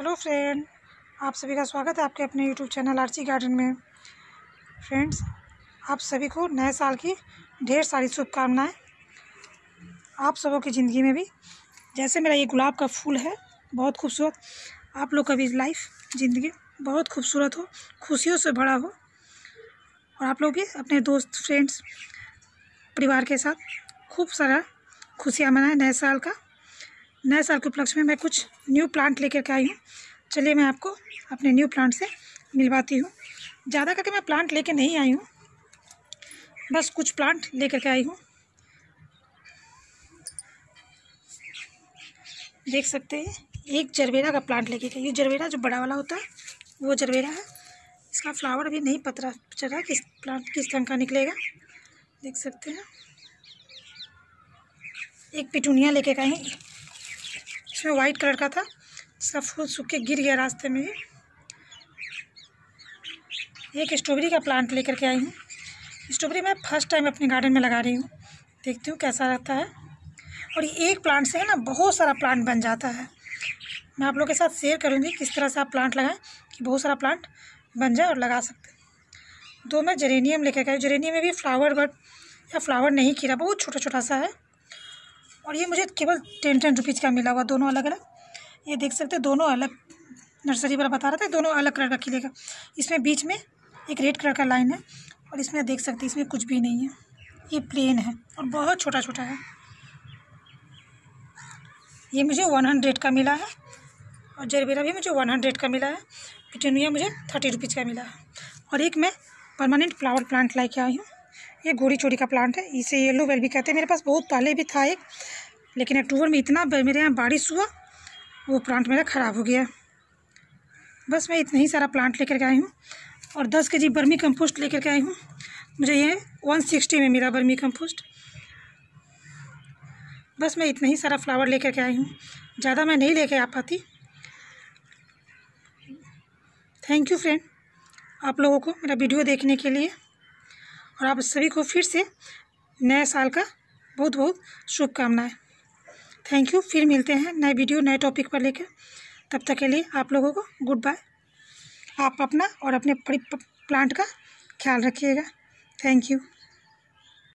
Hello friend, आप सभी का स्वागत है आपके अपने यूट्यूब चैनल आरसी गार्डन में। फ्रेंड्स, आप सभी को नए साल की ढेर सारी शुभकामनाएँ। आप सबों की ज़िंदगी में भी, जैसे मेरा ये गुलाब का फूल है, बहुत खूबसूरत। आप लोग का भी लाइफ, ज़िंदगी बहुत खूबसूरत हो, खुशियों से भरा हो। और आप लोग भी अपने दोस्त, फ्रेंड्स, परिवार के साथ खूब सारा खुशियाँ मनाएँ नए साल का। नए साल के उपलक्ष्य में मैं कुछ न्यू प्लांट लेकर के आई हूँ। चलिए मैं आपको अपने न्यू प्लांट से मिलवाती हूँ। ज़्यादा करके मैं प्लांट लेके नहीं आई हूँ। बस कुछ प्लांट लेकर के आई हूँ। देख सकते हैं, एक जरबेरा का प्लांट लेके गई ये जरबेरा जो बड़ा वाला होता है, वो जरबेरा है। इसका फ्लावर अभी नहीं पता चल रहा किस प्लांट किस रंग का निकलेगा। देख सकते हैं। एक पिटूनिया लेके गए हैं। इसमें वाइट कलर का था। इसका फूल सूख के गिर गया रास्ते में ही एक स्ट्रॉबेरी का प्लांट लेकर के आई हूँ। स्ट्रॉबेरी मैं फ़र्स्ट टाइम अपने गार्डन में लगा रही हूँ। देखती हूँ कैसा रहता है। और ये एक प्लांट से है ना, बहुत सारा प्लांट बन जाता है। मैं आप लोग के साथ शेयर करूँगी किस तरह से आप प्लांट लगाएँ कि बहुत सारा प्लांट बन जाए और लगा सकते दो मैं जरेनियम लेकर गई जरेनियम में भी फ्लावर बट या फ्लावर नहीं खीरा, बहुत छोटा छोटा सा है। और ये मुझे केवल टेन टेन रुपीज़ का मिला हुआ, दोनों अलग अलग। ये देख सकते हैं, दोनों अलग नर्सरी वाला बता रहा था, दोनों अलग कलर का खिलेगा। इसमें बीच में एक रेड कलर का लाइन है और इसमें देख सकते हैं, इसमें कुछ भी नहीं है। ये प्लेन है और बहुत छोटा छोटा है। ये मुझे वन हंड्रेड का मिला है और जरबेरा भी मुझे वन हंड्रेड का मिला है। पिटनिया मुझे थर्टी रुपीज़ का मिला है। और एक मैं परमानेंट फ्लावर प्लांट ला के आई हूँ। ये घोड़ी चोरी का प्लांट है। इसे येलो वेल भी कहते हैं। मेरे पास बहुत पहले भी था एक, लेकिन अक्टूबर में इतना मेरे यहाँ बारिश हुआ, वो प्लांट मेरा ख़राब हो गया। बस मैं इतना ही सारा प्लांट लेकर के आई हूँ और दस के जी बर्मी कम्पोस्ट लेकर के आई हूँ। मुझे ये वन सिक्सटी में मेरा बर्मी कम्पोस्ट बस मैं इतना ही सारा फ्लावर लेकर के आई हूँ। ज़्यादा मैं नहीं लेके आ पाती। थैंक यू फ्रेंड आप लोगों को मेरा वीडियो देखने के लिए और आप सभी को फिर से नए साल का बहुत बहुत शुभकामनाएँ। थैंक यू फिर मिलते हैं नए वीडियो नए टॉपिक पर लेकर तब तक के लिए आप लोगों को गुड बाय आप अपना और अपने प्लांट का ख्याल रखिएगा। Thank you